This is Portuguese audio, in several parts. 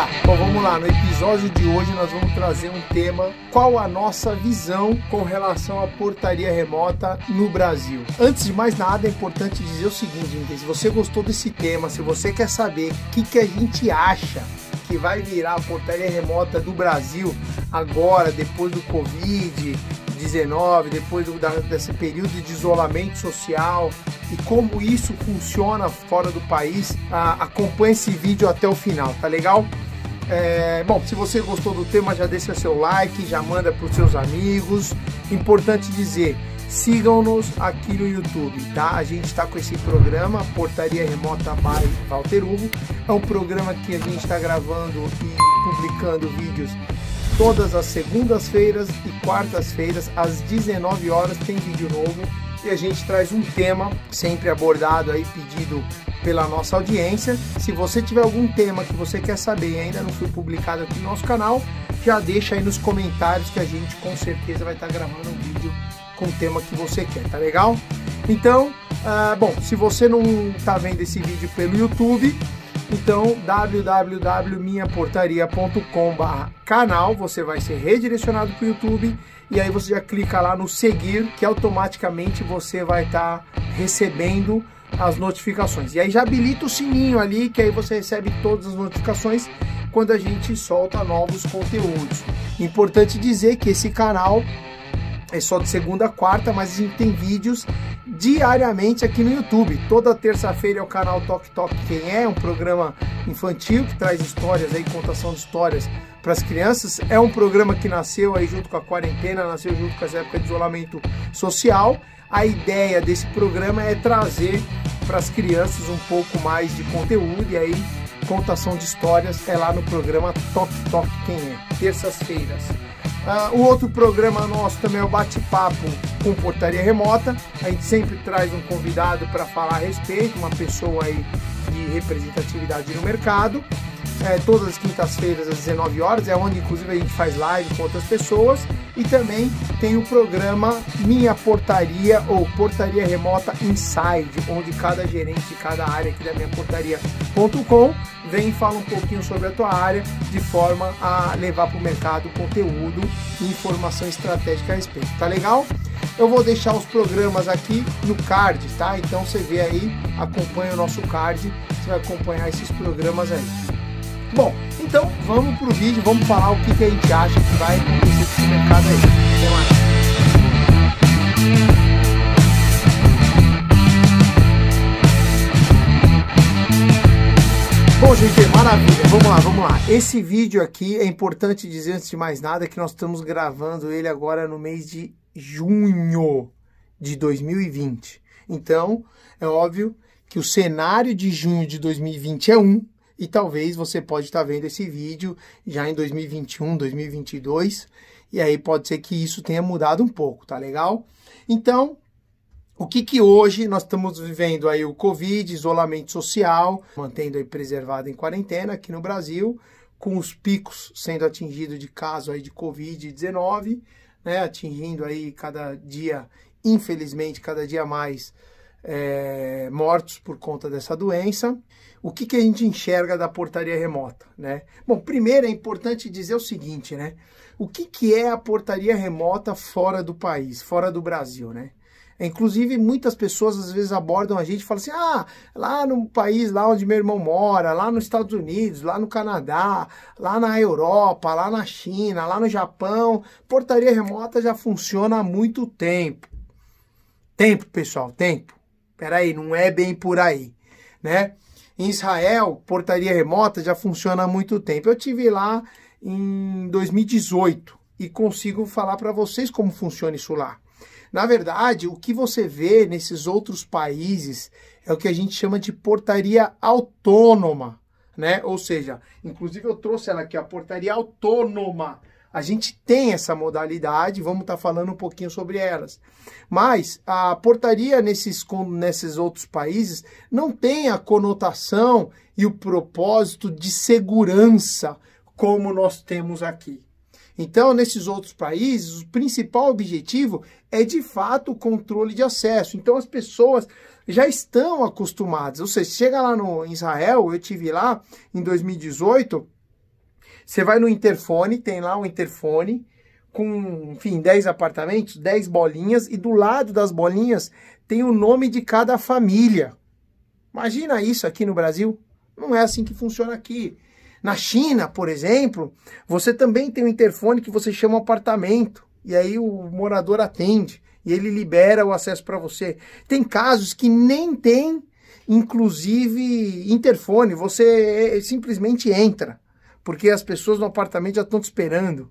galera! Bom, vamos lá. No episódio de hoje nós vamos trazer um tema: qual a nossa visão com relação à portaria remota no Brasil. Antes de mais nada, é importante dizer o seguinte, gente, se você gostou desse tema, se você quer saber o que, que a gente acha que vai virar a portaria remota do Brasil agora, depois do Covid, 19, depois do, da, desse período de isolamento social e como isso funciona fora do país, a, acompanhe esse vídeo até o final, tá legal? É, bom, se você gostou do tema, já deixa seu like, já manda para os seus amigos. Importante dizer, sigam-nos aqui no YouTube, tá? A gente está com esse programa, Portaria Remota by Walter Hugo. É um programa que a gente está gravando e publicando vídeos todas as segundas-feiras e quartas-feiras, às 19 horas, tem vídeo novo e a gente traz um tema sempre abordado aí, pedido pela nossa audiência. Se você tiver algum tema que você quer saber e ainda não foi publicado aqui no nosso canal, já deixa aí nos comentários que a gente com certeza vai estar gravando um vídeo com o tema que você quer, tá legal? Então, uh, bom, se você não está vendo esse vídeo pelo YouTube, então, www.minhaportaria.com canal, você vai ser redirecionado para o YouTube e aí você já clica lá no seguir, que automaticamente você vai estar tá recebendo as notificações. E aí já habilita o sininho ali, que aí você recebe todas as notificações quando a gente solta novos conteúdos. Importante dizer que esse canal é só de segunda a quarta, mas a gente tem vídeos diariamente aqui no YouTube. Toda terça-feira é o canal Toque Toque Quem É, um programa infantil que traz histórias aí, contação de histórias para as crianças. É um programa que nasceu aí junto com a quarentena, nasceu junto com as épocas de isolamento social. A ideia desse programa é trazer para as crianças um pouco mais de conteúdo e aí contação de histórias é lá no programa Toque Toque Quem É, terças-feiras. Uh, o outro programa nosso também é o Bate-Papo com Portaria Remota. A gente sempre traz um convidado para falar a respeito, uma pessoa aí de representatividade no mercado é, todas as quintas-feiras às 19 horas, é onde inclusive a gente faz live com outras pessoas e também tem o programa Minha Portaria ou Portaria Remota Inside, onde cada gerente de cada área aqui da minha portaria.com vem e fala um pouquinho sobre a tua área de forma a levar para o mercado conteúdo e informação estratégica a respeito. Tá legal? Eu vou deixar os programas aqui no card, tá? Então você vê aí, acompanha o nosso card, você vai acompanhar esses programas aí. Bom, então vamos pro vídeo, vamos falar o que, que a gente acha que vai acontecer nesse mercado aí. Até mais. Bom, gente, maravilha. Vamos lá, vamos lá. Esse vídeo aqui é importante dizer antes de mais nada que nós estamos gravando ele agora no mês de junho de 2020. Então, é óbvio que o cenário de junho de 2020 é um e talvez você pode estar vendo esse vídeo já em 2021, 2022, e aí pode ser que isso tenha mudado um pouco, tá legal? Então, o que que hoje nós estamos vivendo aí o Covid, isolamento social, mantendo aí preservado em quarentena aqui no Brasil, com os picos sendo atingidos de caso aí de Covid-19, né, atingindo aí cada dia, infelizmente, cada dia mais é, mortos por conta dessa doença. O que, que a gente enxerga da portaria remota, né? Bom, primeiro é importante dizer o seguinte, né? O que, que é a portaria remota fora do país, fora do Brasil, né? Inclusive, muitas pessoas às vezes abordam a gente e falam assim: ah, lá no país lá onde meu irmão mora, lá nos Estados Unidos, lá no Canadá, lá na Europa, lá na China, lá no Japão, portaria remota já funciona há muito tempo. Tempo, pessoal, tempo. Peraí, não é bem por aí, né? Em Israel, portaria remota já funciona há muito tempo. Eu tive lá em 2018 e consigo falar para vocês como funciona isso lá. Na verdade, o que você vê nesses outros países é o que a gente chama de portaria autônoma, né? Ou seja, inclusive eu trouxe ela aqui, a portaria autônoma a gente tem essa modalidade, vamos estar tá falando um pouquinho sobre elas. Mas a portaria nesses, nesses outros países não tem a conotação e o propósito de segurança como nós temos aqui. Então, nesses outros países, o principal objetivo é de fato o controle de acesso. Então, as pessoas já estão acostumadas. Ou seja, chega lá no Israel, eu tive lá em 2018 Você vai no interfone, tem lá um interfone com, enfim, 10 apartamentos, 10 bolinhas, e do lado das bolinhas tem o nome de cada família. Imagina isso aqui no Brasil? Não é assim que funciona aqui. Na China, por exemplo, você também tem um interfone que você chama apartamento, e aí o morador atende e ele libera o acesso para você. Tem casos que nem tem, inclusive, interfone, você é, simplesmente entra, porque as pessoas no apartamento já estão te esperando.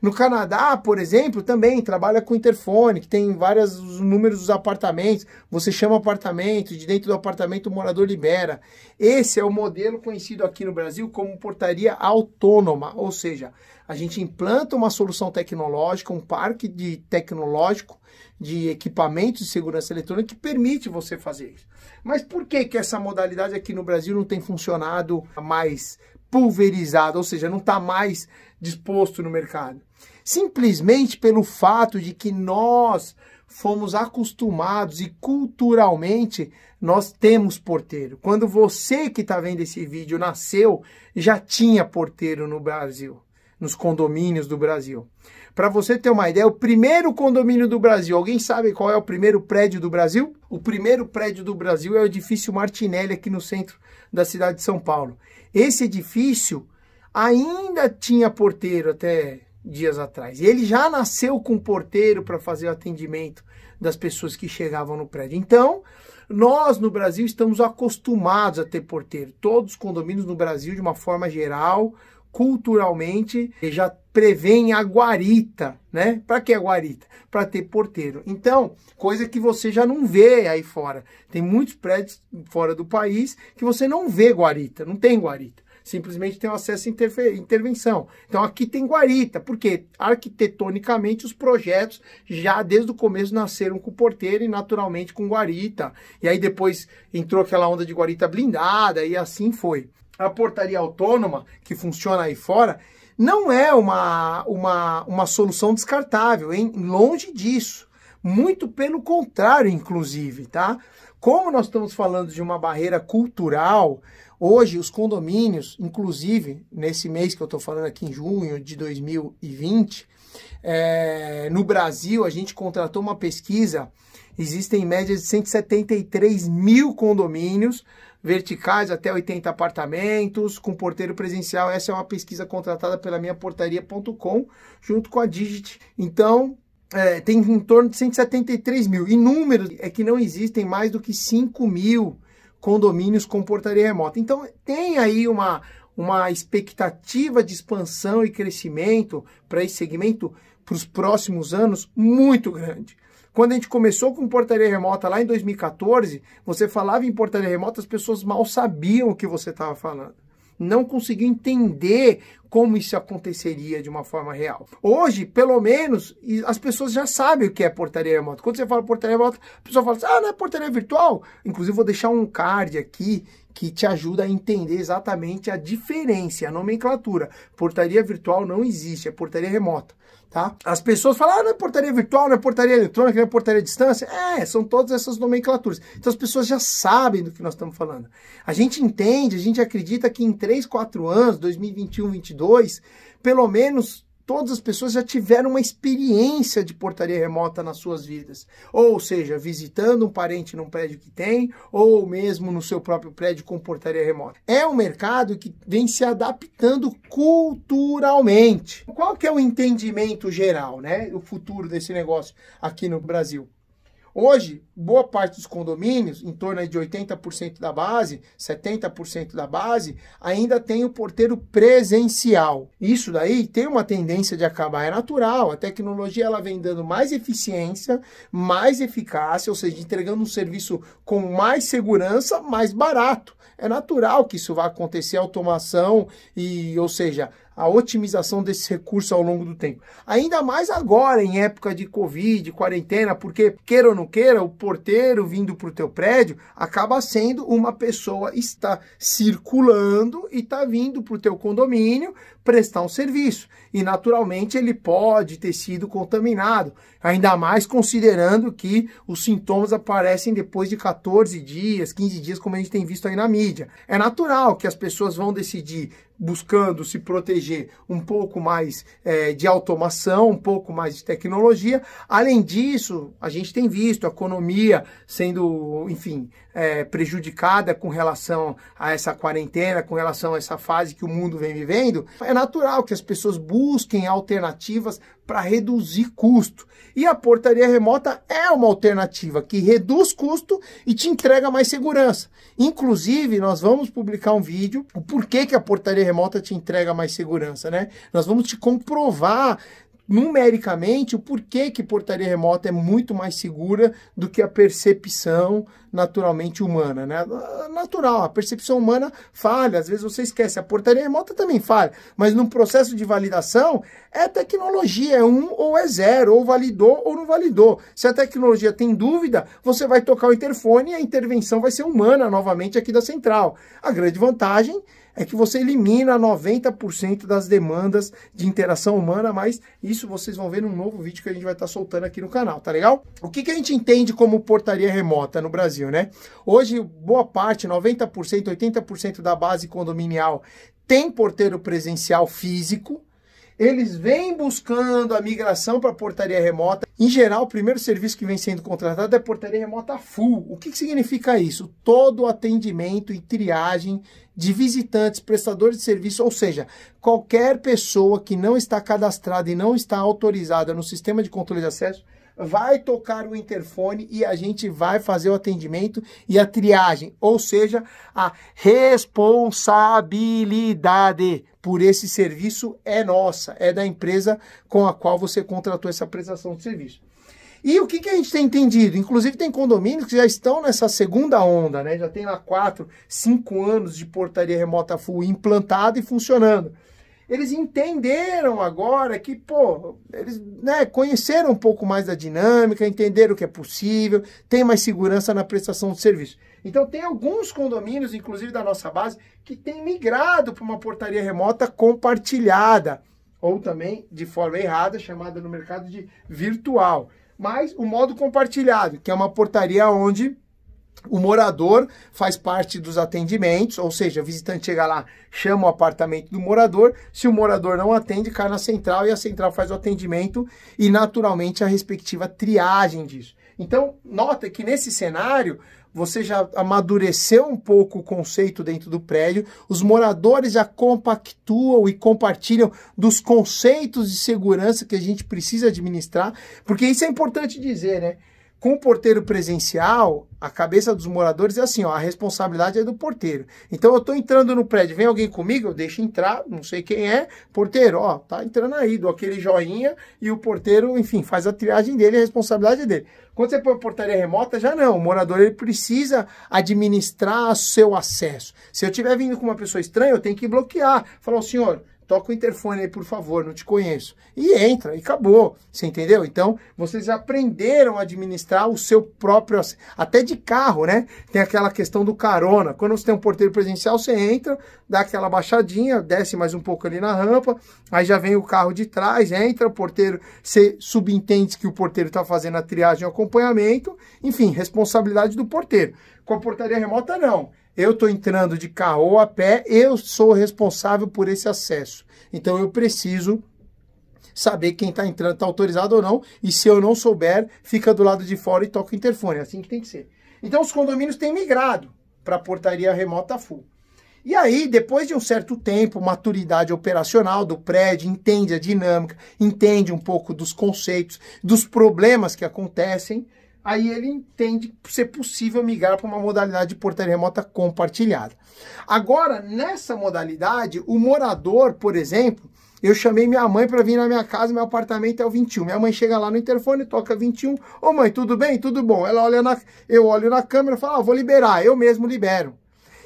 No Canadá, por exemplo, também trabalha com interfone, que tem vários números dos apartamentos. Você chama apartamento, de dentro do apartamento o morador libera. Esse é o modelo conhecido aqui no Brasil como portaria autônoma, ou seja, a gente implanta uma solução tecnológica, um parque de tecnológico de equipamentos de segurança eletrônica que permite você fazer isso. Mas por que, que essa modalidade aqui no Brasil não tem funcionado mais pulverizada, ou seja, não está mais disposto no mercado? Simplesmente pelo fato de que nós fomos acostumados e culturalmente nós temos porteiro. Quando você que está vendo esse vídeo nasceu, já tinha porteiro no Brasil, nos condomínios do Brasil. Para você ter uma ideia, o primeiro condomínio do Brasil, alguém sabe qual é o primeiro prédio do Brasil? O primeiro prédio do Brasil é o edifício Martinelli, aqui no centro da cidade de São Paulo. Esse edifício ainda tinha porteiro até dias atrás. Ele já nasceu com porteiro para fazer o atendimento das pessoas que chegavam no prédio. Então, nós no Brasil estamos acostumados a ter porteiro. Todos os condomínios no Brasil, de uma forma geral, culturalmente já prevêem a guarita, né? Para que a guarita? Para ter porteiro. Então, coisa que você já não vê aí fora. Tem muitos prédios fora do país que você não vê guarita, não tem guarita. Simplesmente tem acesso à intervenção. Então aqui tem guarita, porque arquitetonicamente os projetos já desde o começo nasceram com porteiro e naturalmente com guarita. E aí depois entrou aquela onda de guarita blindada e assim foi a portaria autônoma que funciona aí fora não é uma, uma, uma solução descartável, hein? longe disso. Muito pelo contrário, inclusive, tá? Como nós estamos falando de uma barreira cultural, hoje os condomínios, inclusive nesse mês que eu estou falando aqui em junho de 2020, é, no Brasil a gente contratou uma pesquisa, existem em média de 173 mil condomínios, verticais até 80 apartamentos, com porteiro presencial. Essa é uma pesquisa contratada pela minha portaria.com, junto com a Digit. Então, é, tem em torno de 173 mil. E números é que não existem mais do que 5 mil condomínios com portaria remota. Então, tem aí uma, uma expectativa de expansão e crescimento para esse segmento para os próximos anos muito grande. Quando a gente começou com portaria remota lá em 2014, você falava em portaria remota, as pessoas mal sabiam o que você estava falando. Não conseguiam entender como isso aconteceria de uma forma real. Hoje, pelo menos, as pessoas já sabem o que é portaria remota. Quando você fala portaria remota, a pessoa fala assim, ah, não é portaria virtual? Inclusive, vou deixar um card aqui que te ajuda a entender exatamente a diferença, a nomenclatura. Portaria virtual não existe, é portaria remota. Tá? As pessoas falam, ah, não é portaria virtual, não é portaria eletrônica, não é portaria à distância. É, são todas essas nomenclaturas. Então as pessoas já sabem do que nós estamos falando. A gente entende, a gente acredita que em 3, 4 anos, 2021, 2022, pelo menos todas as pessoas já tiveram uma experiência de portaria remota nas suas vidas. Ou seja, visitando um parente num prédio que tem, ou mesmo no seu próprio prédio com portaria remota. É um mercado que vem se adaptando culturalmente. Qual que é o entendimento geral, né? O futuro desse negócio aqui no Brasil? Hoje, boa parte dos condomínios, em torno de 80% da base, 70% da base, ainda tem o porteiro presencial. Isso daí tem uma tendência de acabar, é natural. A tecnologia ela vem dando mais eficiência, mais eficácia, ou seja, entregando um serviço com mais segurança, mais barato. É natural que isso vá acontecer, automação e, ou seja, a otimização desse recurso ao longo do tempo. Ainda mais agora, em época de Covid, quarentena, porque, queira ou não queira, o porteiro vindo para o teu prédio acaba sendo uma pessoa está circulando e está vindo para o teu condomínio prestar um serviço. E naturalmente ele pode ter sido contaminado, ainda mais considerando que os sintomas aparecem depois de 14 dias, 15 dias, como a gente tem visto aí na mídia. É natural que as pessoas vão decidir buscando se proteger um pouco mais é, de automação, um pouco mais de tecnologia. Além disso, a gente tem visto a economia sendo, enfim, é, prejudicada com relação a essa quarentena, com relação a essa fase que o mundo vem vivendo. É natural que as pessoas busquem alternativas para reduzir custo. E a portaria remota é uma alternativa que reduz custo e te entrega mais segurança. Inclusive, nós vamos publicar um vídeo o porquê que a portaria remota te entrega mais segurança, né? Nós vamos te comprovar numericamente o porquê que portaria remota é muito mais segura do que a percepção naturalmente humana, né? Natural, a percepção humana falha, às vezes você esquece, a portaria remota também falha, mas no processo de validação é tecnologia, é um ou é zero, ou validou ou não validou. Se a tecnologia tem dúvida, você vai tocar o interfone e a intervenção vai ser humana novamente aqui da central. A grande vantagem é que você elimina 90% das demandas de interação humana, mas isso vocês vão ver num novo vídeo que a gente vai estar soltando aqui no canal, tá legal? O que, que a gente entende como portaria remota no Brasil, né? Hoje, boa parte, 90%, 80% da base condominial tem porteiro presencial físico, eles vêm buscando a migração para portaria remota. Em geral, o primeiro serviço que vem sendo contratado é portaria remota full. O que, que significa isso? Todo o atendimento e triagem de visitantes, prestadores de serviço, ou seja, qualquer pessoa que não está cadastrada e não está autorizada no sistema de controle de acesso vai tocar o interfone e a gente vai fazer o atendimento e a triagem, ou seja, a responsabilidade por esse serviço é nossa, é da empresa com a qual você contratou essa prestação de serviço. E o que, que a gente tem entendido? Inclusive tem condomínios que já estão nessa segunda onda, né? Já tem lá quatro, cinco anos de portaria remota full implantada e funcionando. Eles entenderam agora que, pô, eles né, conheceram um pouco mais da dinâmica, entenderam o que é possível, tem mais segurança na prestação de serviço. Então tem alguns condomínios, inclusive da nossa base, que têm migrado para uma portaria remota compartilhada, ou também de forma errada, chamada no mercado de virtual mas o modo compartilhado, que é uma portaria onde o morador faz parte dos atendimentos, ou seja, o visitante chega lá, chama o apartamento do morador, se o morador não atende, cai na central e a central faz o atendimento e naturalmente a respectiva triagem disso. Então, nota que nesse cenário, você já amadureceu um pouco o conceito dentro do prédio, os moradores já compactuam e compartilham dos conceitos de segurança que a gente precisa administrar, porque isso é importante dizer, né? Com o porteiro presencial, a cabeça dos moradores é assim, ó, a responsabilidade é do porteiro. Então eu estou entrando no prédio, vem alguém comigo, eu deixo entrar, não sei quem é, porteiro, ó, tá entrando aí, dou aquele joinha e o porteiro, enfim, faz a triagem dele, a responsabilidade é dele. Quando você põe portaria remota, já não, o morador ele precisa administrar seu acesso. Se eu estiver vindo com uma pessoa estranha, eu tenho que bloquear, falar, o senhor, toca o interfone aí, por favor, não te conheço. E entra, e acabou. Você entendeu? Então, vocês aprenderam a administrar o seu próprio. Até de carro, né? Tem aquela questão do carona. Quando você tem um porteiro presencial, você entra, dá aquela baixadinha, desce mais um pouco ali na rampa, aí já vem o carro de trás, entra, o porteiro, você subentende que o porteiro está fazendo a triagem e acompanhamento. Enfim, responsabilidade do porteiro. Com a portaria remota, não eu estou entrando de carro ou a pé, eu sou responsável por esse acesso. Então eu preciso saber quem está entrando está autorizado ou não, e se eu não souber, fica do lado de fora e toca o interfone, é assim que tem que ser. Então os condomínios têm migrado para a portaria remota full. E aí, depois de um certo tempo, maturidade operacional do prédio, entende a dinâmica, entende um pouco dos conceitos, dos problemas que acontecem, aí ele entende ser possível migrar para uma modalidade de portaria remota compartilhada. Agora, nessa modalidade, o morador, por exemplo, eu chamei minha mãe para vir na minha casa, meu apartamento é o 21. Minha mãe chega lá no interfone, toca 21. Ô mãe, tudo bem? Tudo bom? Ela olha na, eu olho na câmera e falo, ah, vou liberar, eu mesmo libero.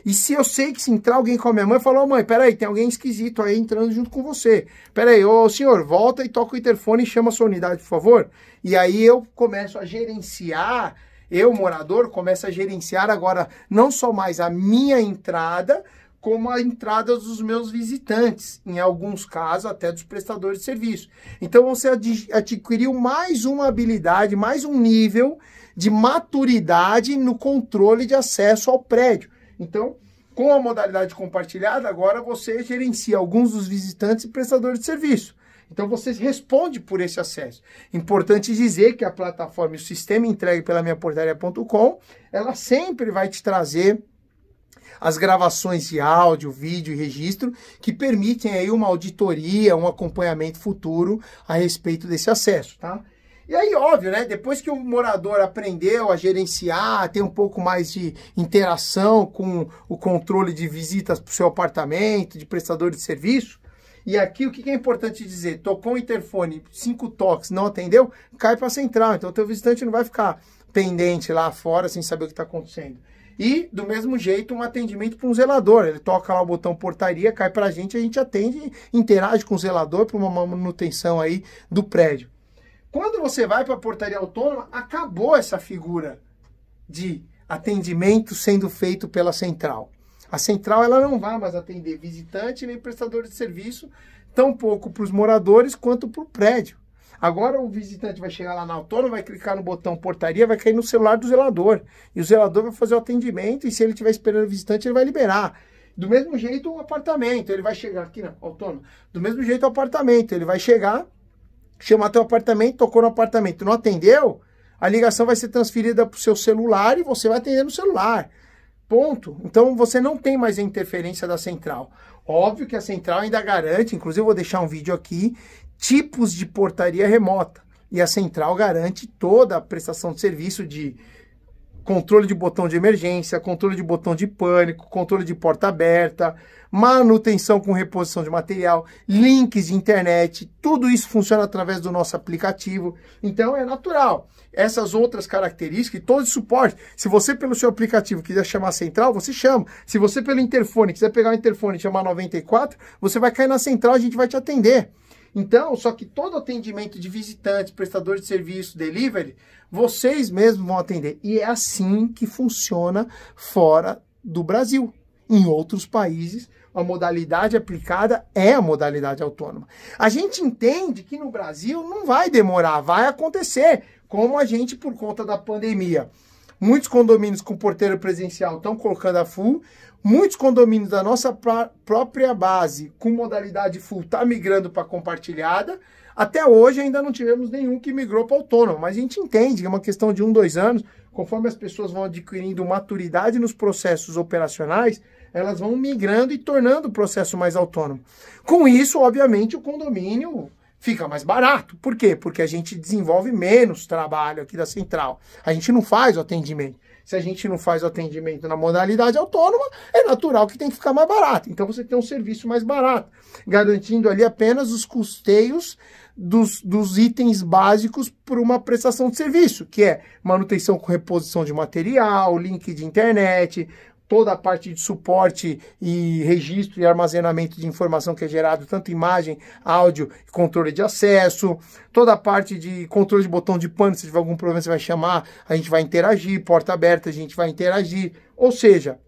E se eu sei que se entrar alguém com a minha mãe, falou, oh, mãe, peraí, tem alguém esquisito aí entrando junto com você. Peraí, ô senhor, volta e toca o interfone e chama a sua unidade, por favor. E aí eu começo a gerenciar, eu, morador, começo a gerenciar agora não só mais a minha entrada, como a entrada dos meus visitantes, em alguns casos até dos prestadores de serviço. Então você adquiriu mais uma habilidade, mais um nível de maturidade no controle de acesso ao prédio. Então, com a modalidade compartilhada, agora você gerencia alguns dos visitantes e prestadores de serviço. Então você responde por esse acesso. Importante dizer que a plataforma e o sistema entregue pela minha portaria.com, ela sempre vai te trazer as gravações de áudio, vídeo e registro que permitem aí uma auditoria, um acompanhamento futuro a respeito desse acesso, tá? E aí, óbvio, né? Depois que o morador aprendeu a gerenciar, ter um pouco mais de interação com o controle de visitas para o seu apartamento, de prestador de serviço, e aqui o que é importante dizer? Tocou o interfone, cinco toques, não atendeu, cai para a central. Então o teu visitante não vai ficar pendente lá fora sem saber o que está acontecendo. E, do mesmo jeito, um atendimento para um zelador. Ele toca lá o botão portaria, cai para a gente, a gente atende, interage com o zelador para uma manutenção aí do prédio. Quando você vai para a portaria autônoma, acabou essa figura de atendimento sendo feito pela central. A central ela não vai mais atender visitante nem prestador de serviço, tão pouco para os moradores quanto para o prédio. Agora o visitante vai chegar lá na autônoma, vai clicar no botão portaria, vai cair no celular do zelador. E o zelador vai fazer o atendimento e se ele estiver esperando o visitante, ele vai liberar. Do mesmo jeito o apartamento, ele vai chegar aqui na autônoma. Do mesmo jeito o apartamento, ele vai chegar, chamar teu apartamento, tocou no apartamento, não atendeu, a ligação vai ser transferida para o seu celular e você vai atender no celular. Ponto. Então você não tem mais a interferência da central. Óbvio que a central ainda garante, inclusive eu vou deixar um vídeo aqui, tipos de portaria remota. E a central garante toda a prestação de serviço de controle de botão de emergência, controle de botão de pânico, controle de porta aberta, manutenção com reposição de material, links de internet, tudo isso funciona através do nosso aplicativo. Então é natural. Essas outras características, todo esse suporte. Se você pelo seu aplicativo quiser chamar central, você chama. Se você pelo interfone quiser pegar o interfone e chamar 94, você vai cair na central, a gente vai te atender. Então, só que todo atendimento de visitantes, prestadores de serviço, delivery, vocês mesmos vão atender. E é assim que funciona fora do Brasil. Em outros países, a modalidade aplicada é a modalidade autônoma. A gente entende que no Brasil não vai demorar, vai acontecer, como a gente, por conta da pandemia. Muitos condomínios com porteiro presencial estão colocando a full, muitos condomínios da nossa própria base com modalidade full está migrando para compartilhada. Até hoje ainda não tivemos nenhum que migrou para autônomo, mas a gente entende que é uma questão de um, dois anos, conforme as pessoas vão adquirindo maturidade nos processos operacionais, elas vão migrando e tornando o processo mais autônomo. Com isso, obviamente, o condomínio fica mais barato. Por quê? Porque a gente desenvolve menos trabalho aqui da central. A gente não faz o atendimento. Se a gente não faz o atendimento na modalidade autônoma, é natural que tem que ficar mais barato. Então você tem um serviço mais barato, garantindo ali apenas os custeios dos, dos itens básicos para uma prestação de serviço, que é manutenção com reposição de material, link de internet, toda a parte de suporte e registro e armazenamento de informação que é gerado, tanto imagem, áudio controle de acesso, toda a parte de controle de botão de pânico, se tiver algum problema você vai chamar, a gente vai interagir, porta aberta a gente vai interagir, ou seja,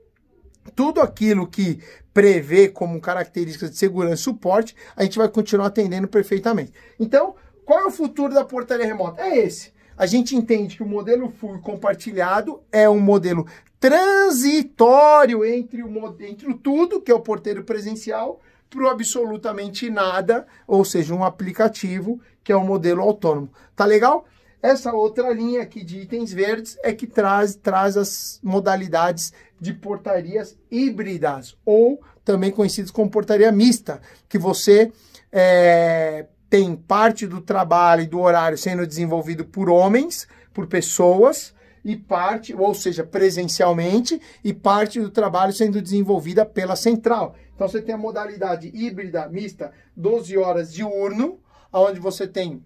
tudo aquilo que prevê como características de segurança e suporte, a gente vai continuar atendendo perfeitamente. Então, qual é o futuro da portaria remota? É esse. A gente entende que o modelo full compartilhado é um modelo transitório entre o, entre o tudo, que é o porteiro presencial, para o absolutamente nada, ou seja, um aplicativo, que é o modelo autônomo. Tá legal? Essa outra linha aqui de itens verdes é que traz, traz as modalidades de portarias híbridas, ou também conhecidas como portaria mista, que você é, tem parte do trabalho e do horário sendo desenvolvido por homens, por pessoas, e parte, ou seja, presencialmente, e parte do trabalho sendo desenvolvida pela central. Então você tem a modalidade híbrida mista 12 horas diurno, onde você tem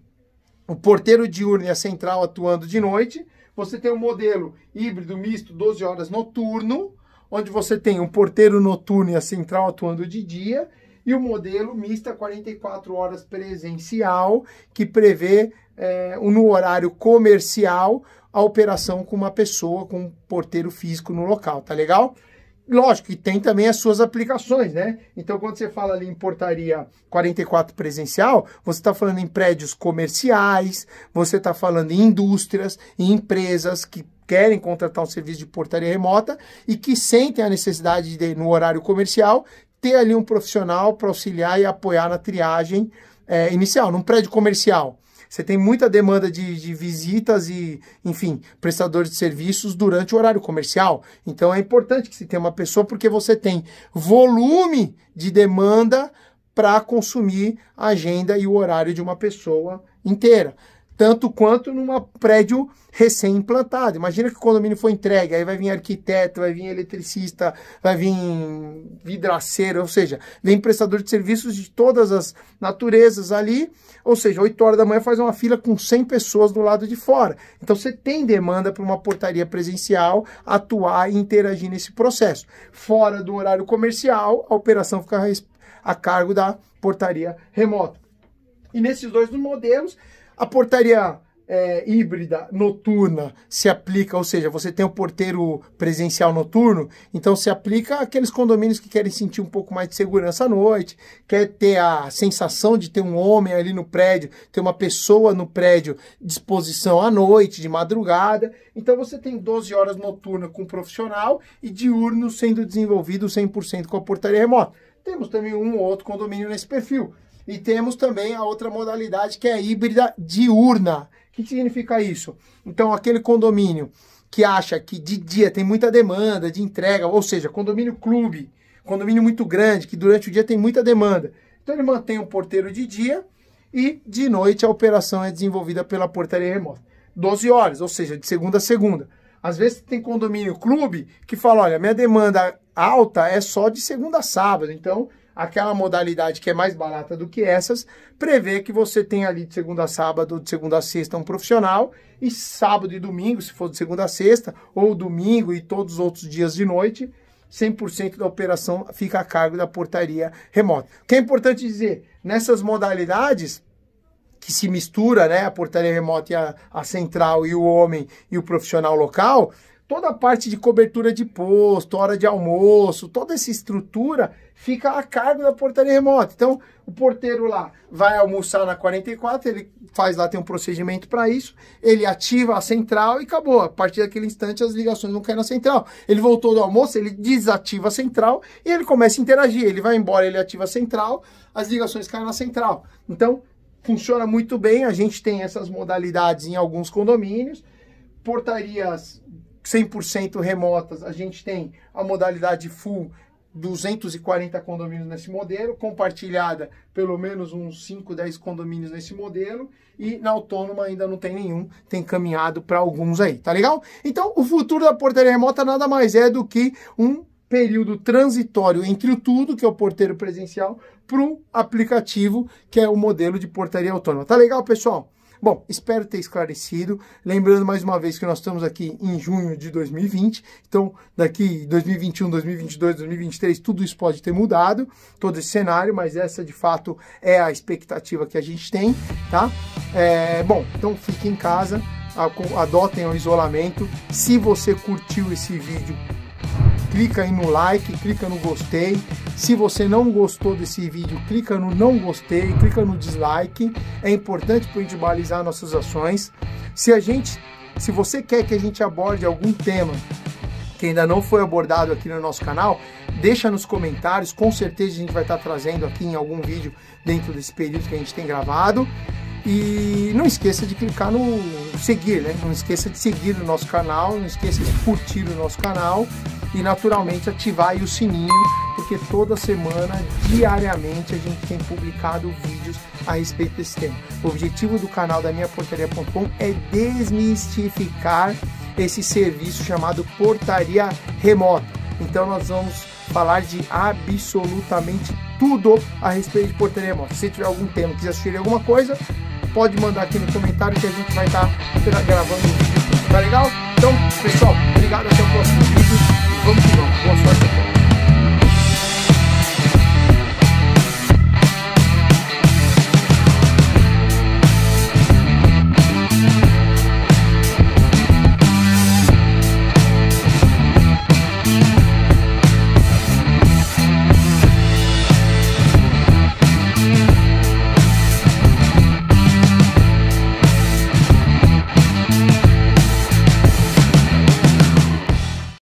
o porteiro diurno e a central atuando de noite. Você tem o um modelo híbrido misto 12 horas noturno, onde você tem um porteiro noturno e a central atuando de dia, e o modelo mista 44 horas presencial, que prevê é, no horário comercial a operação com uma pessoa, com um porteiro físico no local, tá legal? Lógico que tem também as suas aplicações, né? Então, quando você fala ali em portaria 44 presencial, você está falando em prédios comerciais, você está falando em indústrias, em empresas que querem contratar um serviço de portaria remota e que sentem a necessidade de, no horário comercial, ter ali um profissional para auxiliar e apoiar na triagem é, inicial, num prédio comercial. Você tem muita demanda de, de, visitas e, enfim, prestadores de serviços durante o horário comercial. Então é importante que se tenha uma pessoa porque você tem volume de demanda para consumir a agenda e o horário de uma pessoa inteira tanto quanto num prédio recém-implantado. Imagina que o condomínio foi entregue, aí vai vir arquiteto, vai vir eletricista, vai vir vidraceiro, ou seja, vem prestador de serviços de todas as naturezas ali, ou seja, 8 horas da manhã faz uma fila com 100 pessoas do lado de fora. Então você tem demanda para uma portaria presencial atuar e interagir nesse processo. Fora do horário comercial, a operação fica a cargo da portaria remota. E nesses dois modelos, a portaria é, híbrida noturna se aplica, ou seja, você tem o porteiro presencial noturno, então se aplica aqueles condomínios que querem sentir um pouco mais de segurança à noite, quer ter a sensação de ter um homem ali no prédio, ter uma pessoa no prédio disposição à noite, de madrugada. Então você tem 12 horas noturna com profissional e diurno sendo desenvolvido 100% com a portaria remota. Temos também um ou outro condomínio nesse perfil. E temos também a outra modalidade que é híbrida diurna. O que significa isso? Então, aquele condomínio que acha que de dia tem muita demanda de entrega, ou seja, condomínio clube, condomínio muito grande, que durante o dia tem muita demanda. Então, ele mantém um porteiro de dia e de noite a operação é desenvolvida pela portaria remota. 12 horas, ou seja, de segunda a segunda. Às vezes tem condomínio clube que fala, olha, minha demanda alta é só de segunda a sábado, então aquela modalidade que é mais barata do que essas, prevê que você tem ali de segunda a sábado, de segunda a sexta um profissional, e sábado e domingo, se for de segunda a sexta, ou domingo e todos os outros dias de noite, 100% da operação fica a cargo da portaria remota. O que é importante dizer, nessas modalidades, que se mistura, né, a portaria remota e a, a central e o homem e o profissional local, toda a parte de cobertura de posto, hora de almoço, toda essa estrutura fica a cargo da portaria remota. Então, o porteiro lá vai almoçar na 44, ele faz lá, tem um procedimento para isso, ele ativa a central e acabou. A partir daquele instante, as ligações vão cair na central. Ele voltou do almoço, ele desativa a central e ele começa a interagir. Ele vai embora, ele ativa a central, as ligações caem na central. Então, funciona muito bem. A gente tem essas modalidades em alguns condomínios. Portarias 100% remotas, a gente tem a modalidade full 240 condomínios nesse modelo, compartilhada pelo menos uns 5, 10 condomínios nesse modelo, e na autônoma ainda não tem nenhum, tem caminhado para alguns aí, tá legal? Então, o futuro da portaria remota nada mais é do que um período transitório entre o tudo, que é o porteiro presencial, para o aplicativo, que é o modelo de portaria autônoma. Tá legal, pessoal? Bom, espero ter esclarecido. Lembrando mais uma vez que nós estamos aqui em junho de 2020, então daqui 2021, 2022, 2023, tudo isso pode ter mudado, todo esse cenário, mas essa de fato é a expectativa que a gente tem, tá? É, bom, então fique em casa, adotem o isolamento. Se você curtiu esse vídeo, clica aí no like, clica no gostei. Se você não gostou desse vídeo, clica no não gostei, clica no dislike. É importante para a gente balizar nossas ações. Se a gente, se você quer que a gente aborde algum tema que ainda não foi abordado aqui no nosso canal, deixa nos comentários, com certeza a gente vai estar trazendo aqui em algum vídeo dentro desse período que a gente tem gravado. E não esqueça de clicar no seguir, né? Não esqueça de seguir o nosso canal, não esqueça de curtir o nosso canal e naturalmente ativar o sininho, porque toda semana, diariamente, a gente tem publicado vídeos a respeito desse tema. O objetivo do canal da minha portaria.com é desmistificar esse serviço chamado portaria remota. Então nós vamos falar de absolutamente tudo a respeito de portaria remota. Se tiver algum tema, quiser sugerir alguma coisa, pode mandar aqui no comentário que a gente vai estar gravando o vídeo. Tá legal? Então, pessoal, obrigado até o próximo vídeo. Vamos que vamos. Boa sorte.